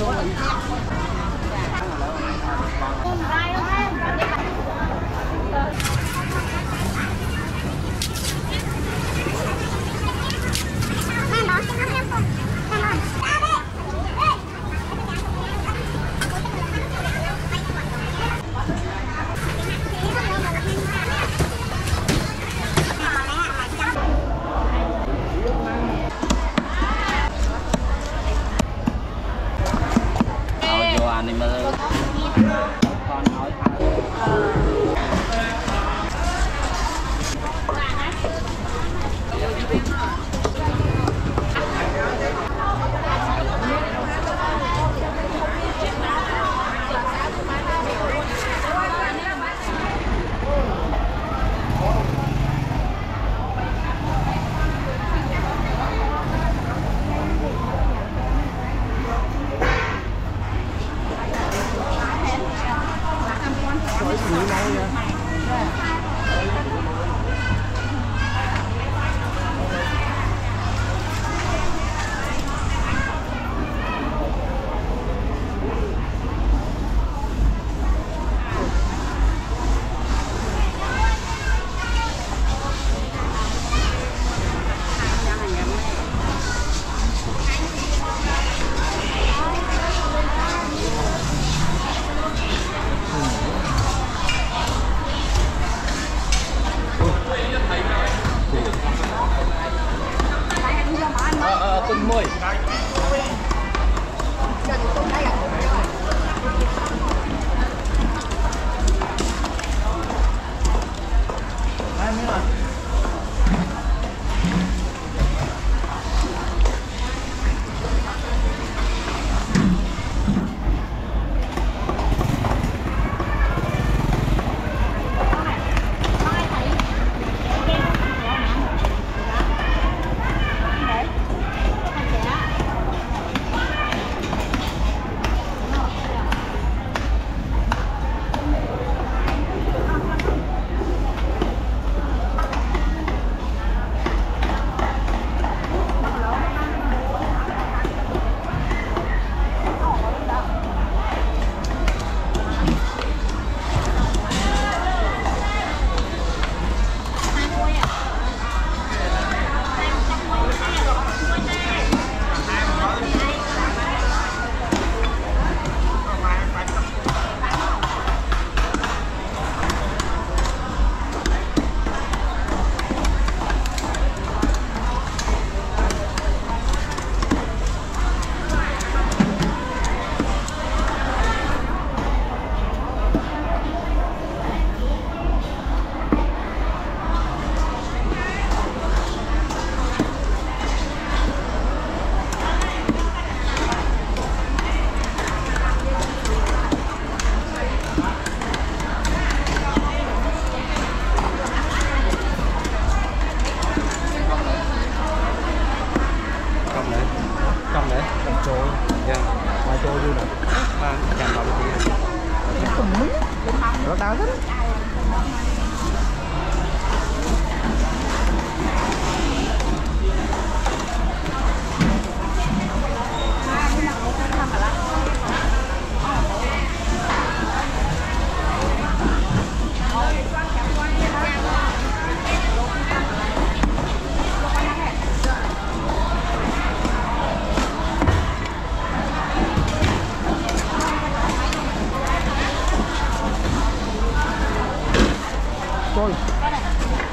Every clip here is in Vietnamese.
Đúng?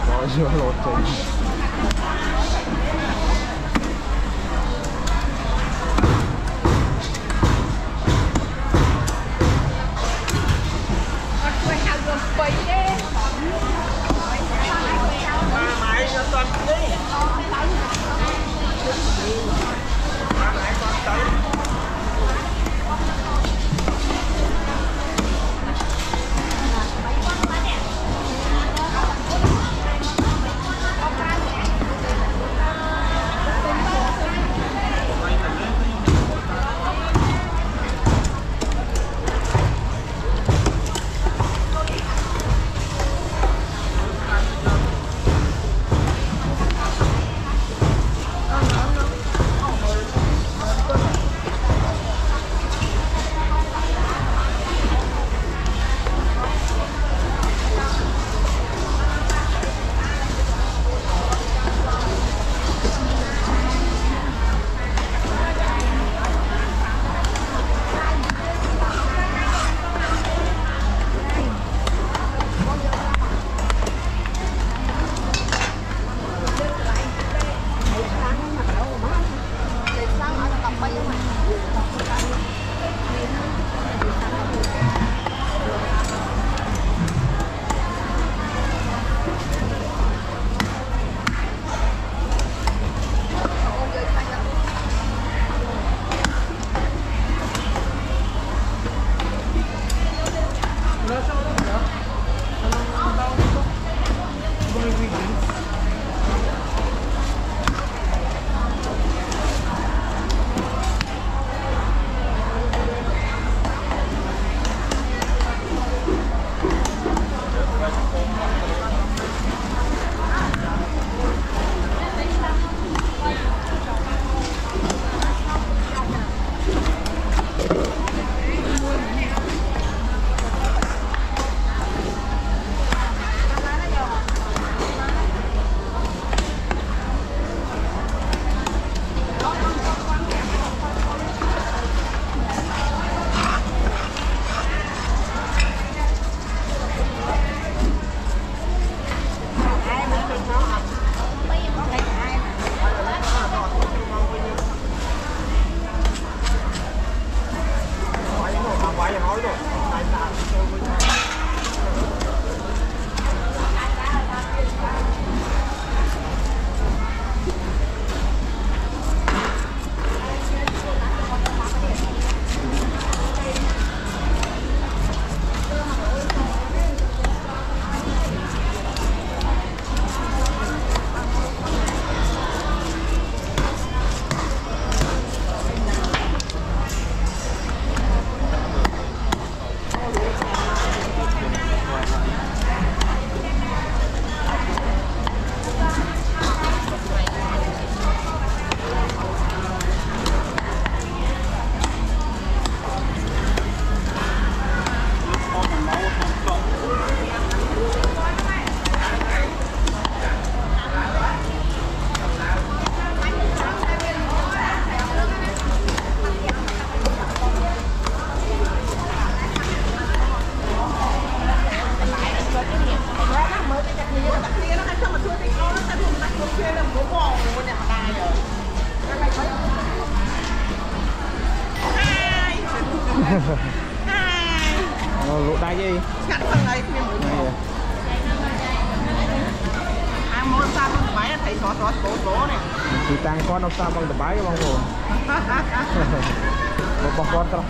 loja, uma loja.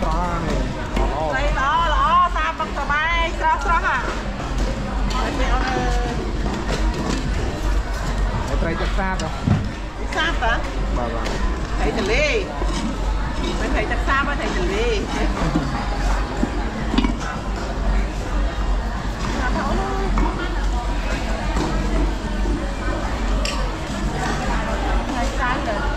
ប្រហែលនេះល្អល្អល្អសាបឹកសបាយស្រស់ស្រស់ហ่ะហើយពេលអូនអើត្រីទឹកសាបហ៎សាបហ៎បាទបាទត្រីទលេមិនត្រីទឹកសាបត្រីទលេចាស់លើ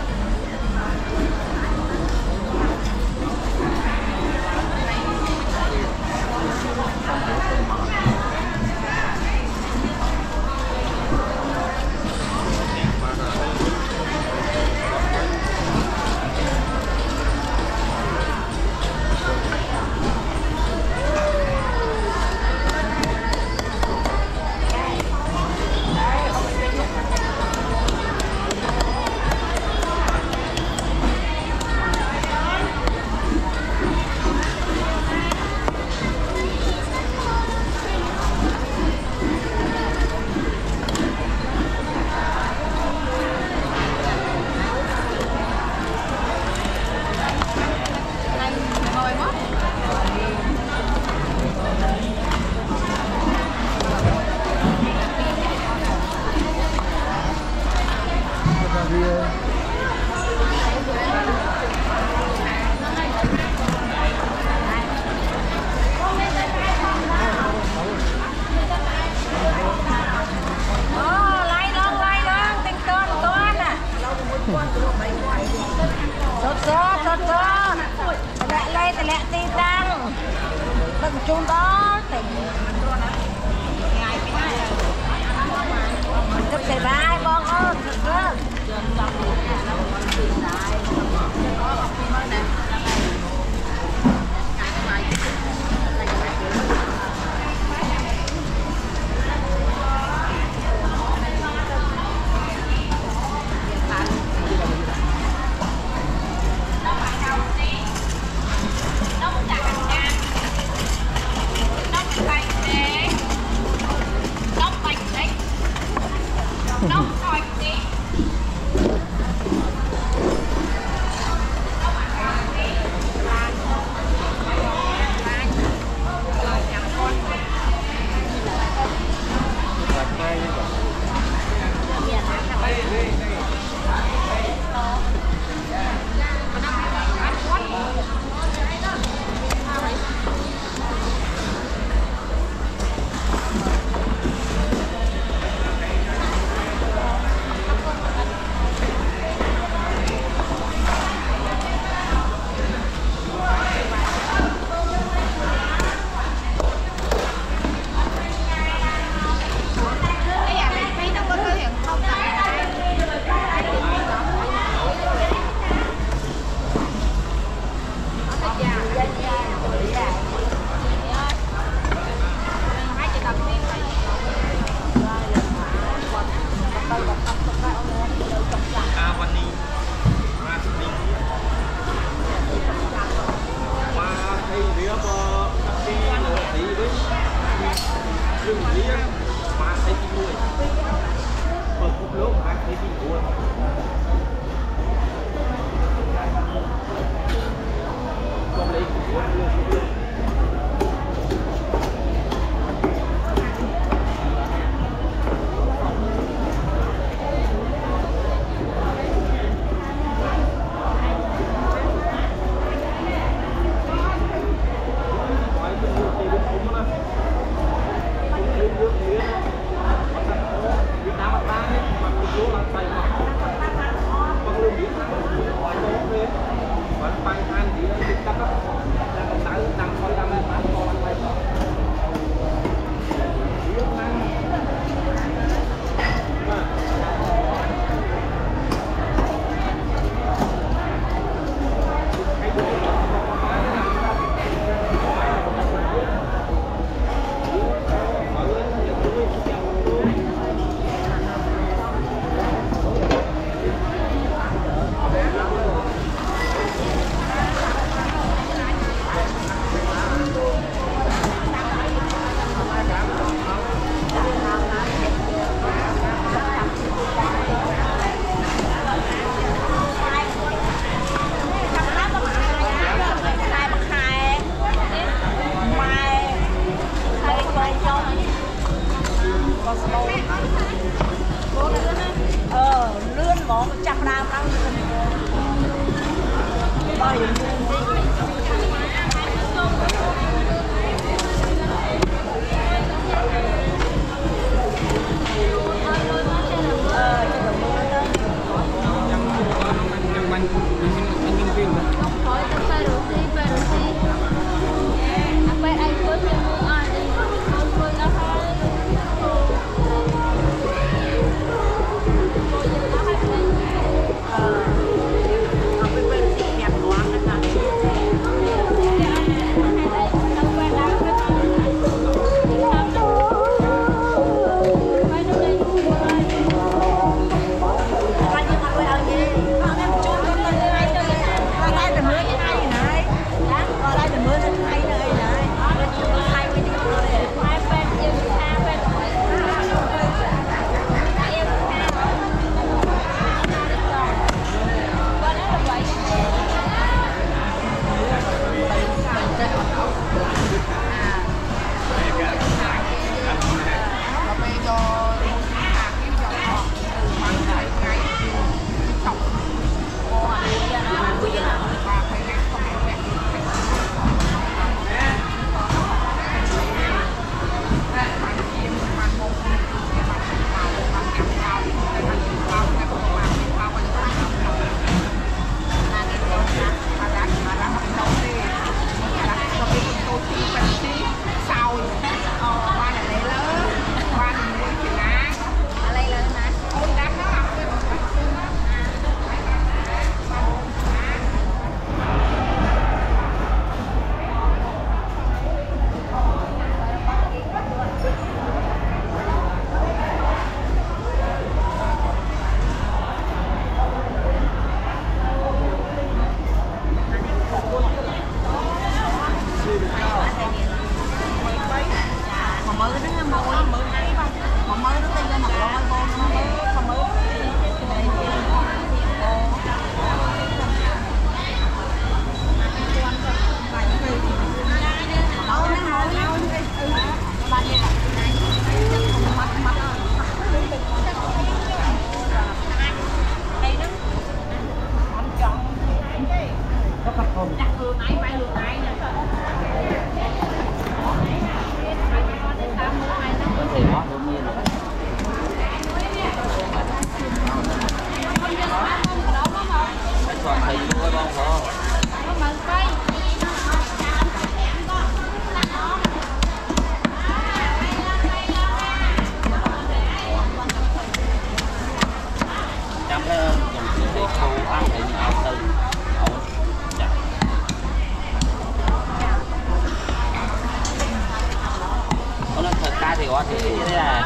は手に入れな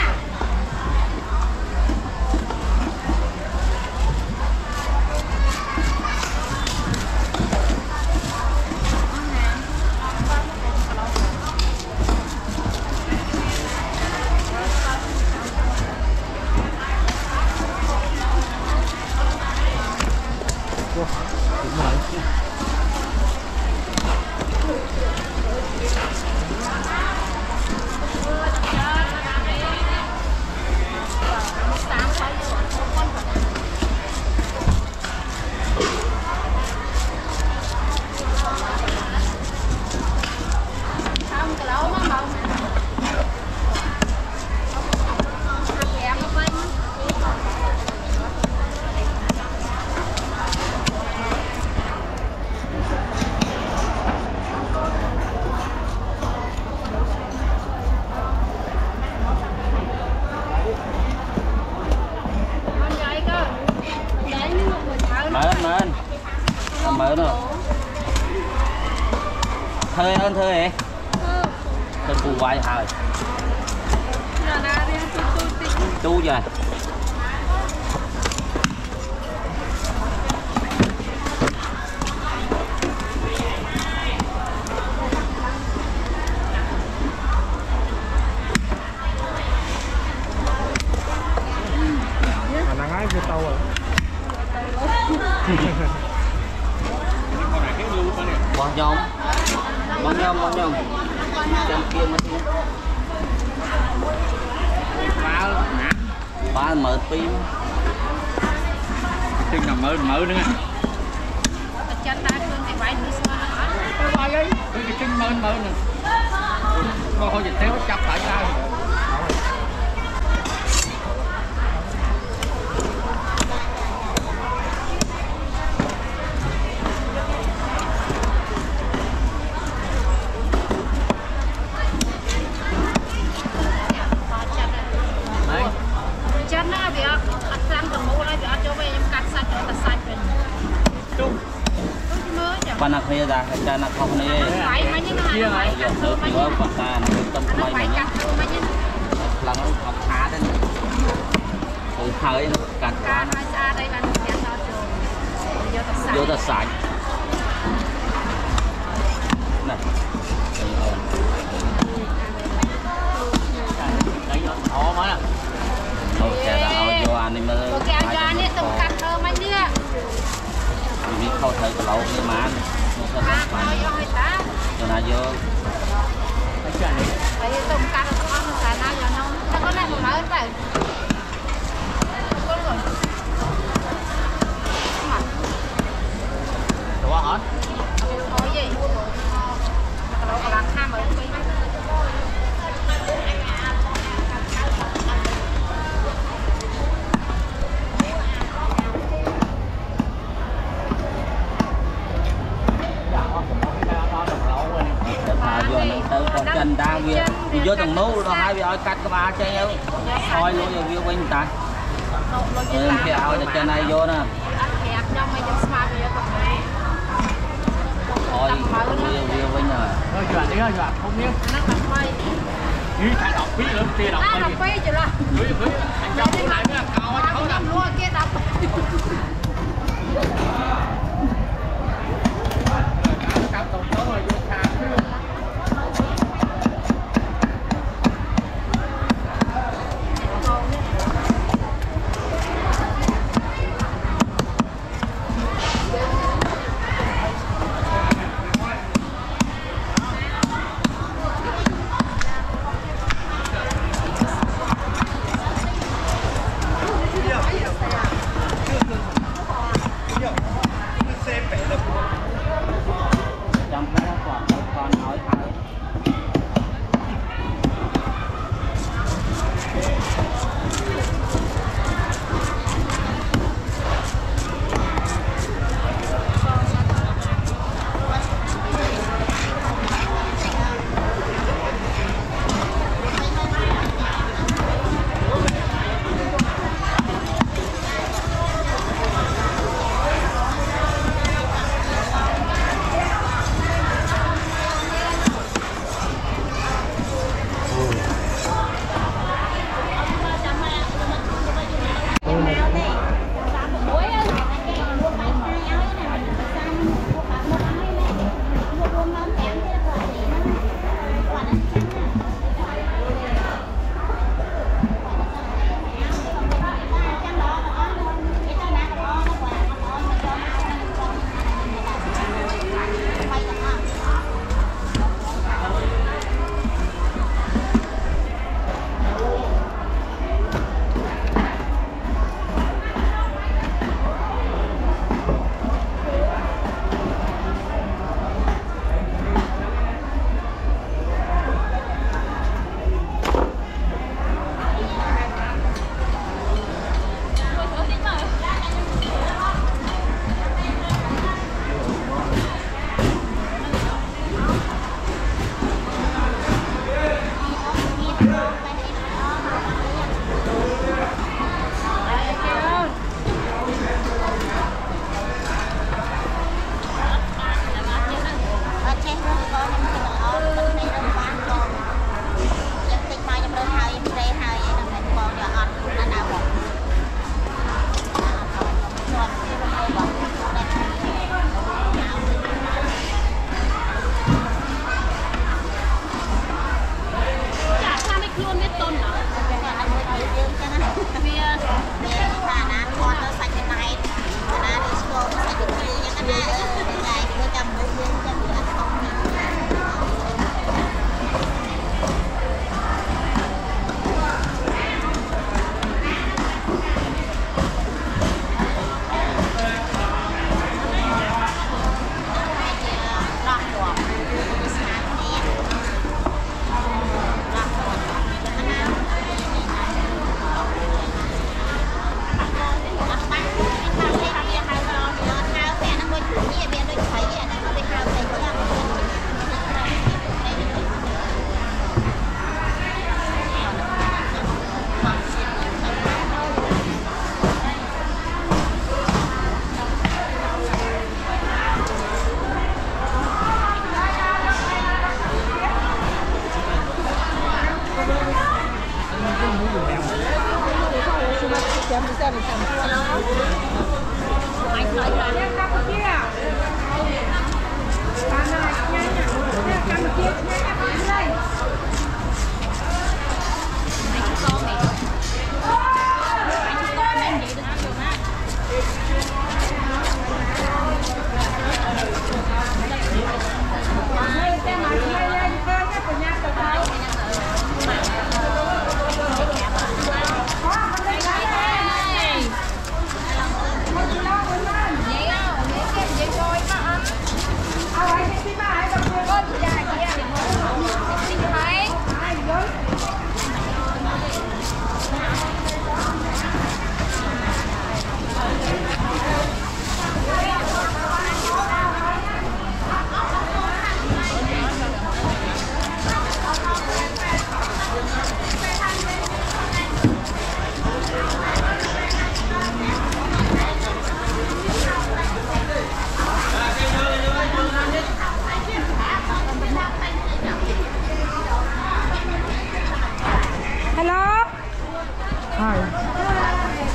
い。租嘅 mở mở nữa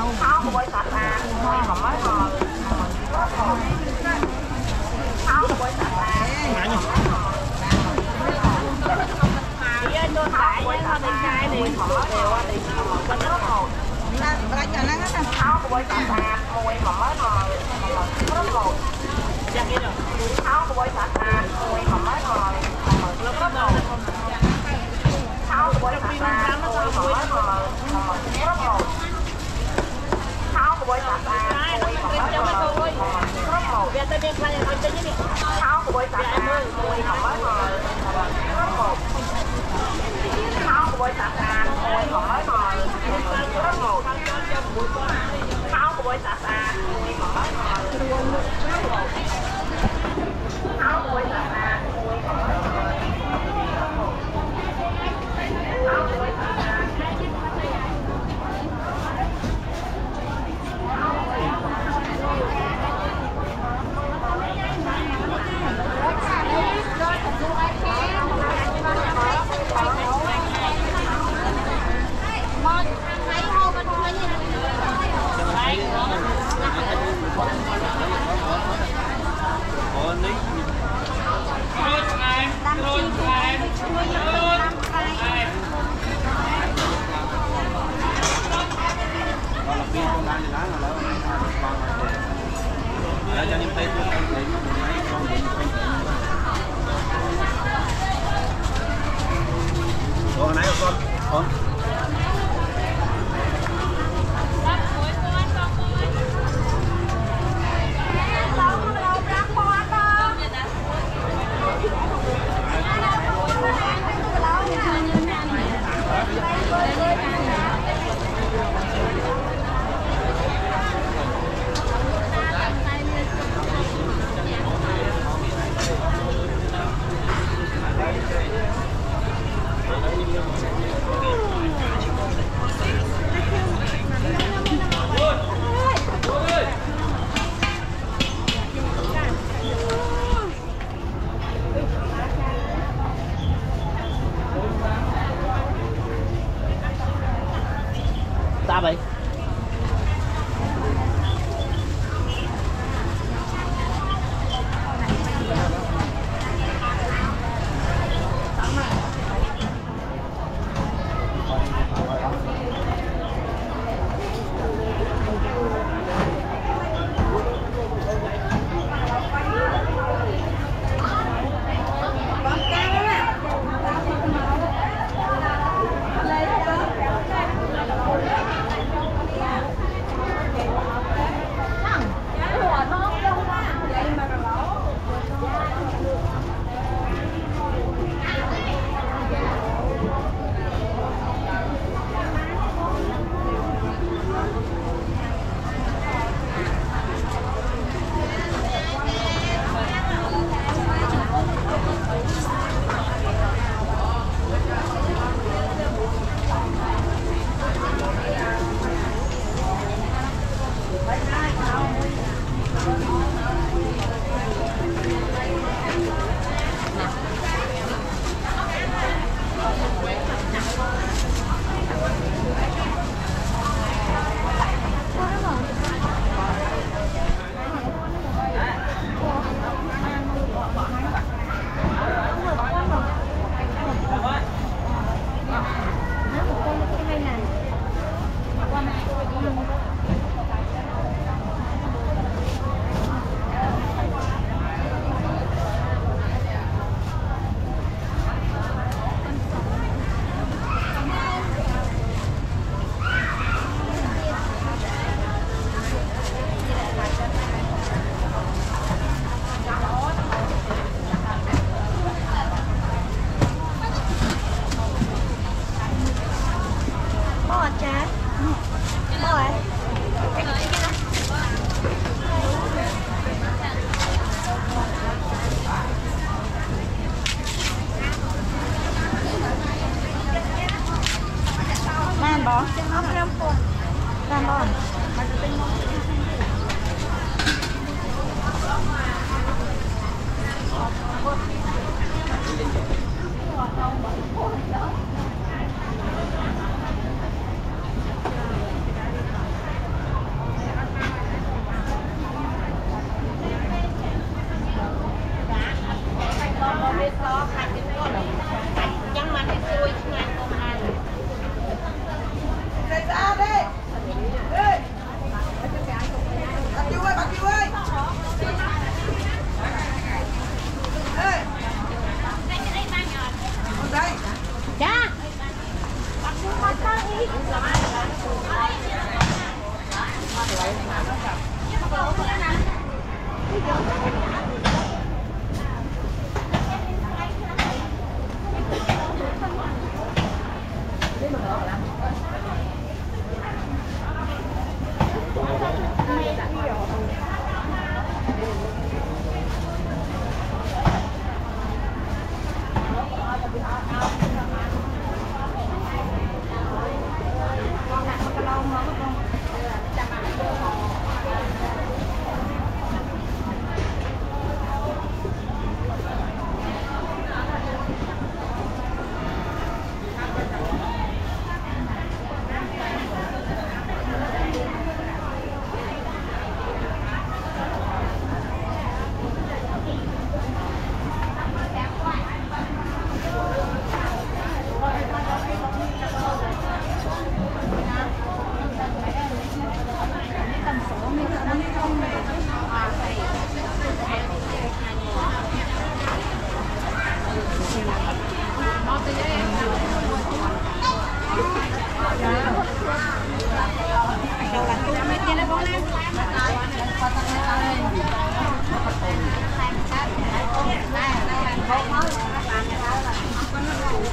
Không, bôi sạch sạch à. Ngại nhỉ? Chị ơi, tôi phải với hoa tiền trai thì mở đều hoa tiền trai mở bên nước hồ. Ra cho nó hết Không, bôi sạch à, mùi mà mới ngọt. Nước hồ. Chắc vậy rồi. Không, bôi sạch à, mùi mà mới មួយសាសាមួយបងចាំមកមួយគ្រប់មកវាទៅមានខ្លាំងឲ្យទៅនេះខោក្បួយសាសាមួយមួយមកមកគ្រប់មកខោក្បួយសាសាមួយមកមកគ្រប់មកខោក្បួយសាសាមួយមកមក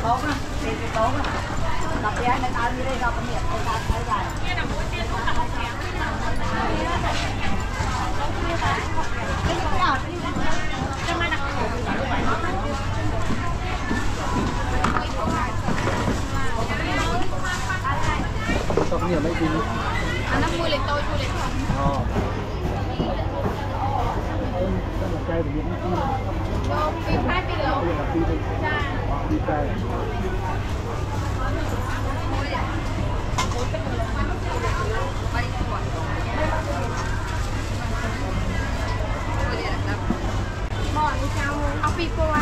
tốt á, tiền thì tốt á. Đập giá nên ai đi đây đâu cũng nhiệt, người ta thấy dài. Sao nhiều mấy tin? Anh nó mua lên tôi, mua lên thôi. Ờ. Đây là chai của Nguyễn Kim. ก็ปีท้ายปีแล้วใช่ดีใจหมอนเช้าเอาปีกวั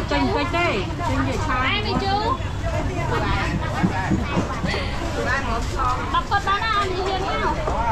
វាចេញតិចទេចេញវាឆាតែមីជូបានបានមកខំដល់គាត់បានអាននិយាយនេះ